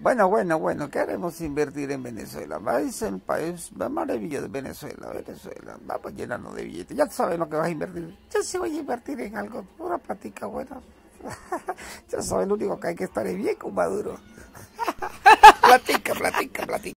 Bueno, bueno, bueno, queremos invertir en Venezuela. Es el país más maravilloso de Venezuela, Venezuela. Vamos pues, llenarnos de billetes. Ya sabes lo que vas a invertir. Yo se voy a invertir en algo, una platica buena. ya sabes, lo único que hay que estar es bien con Maduro. platica, platica, platica.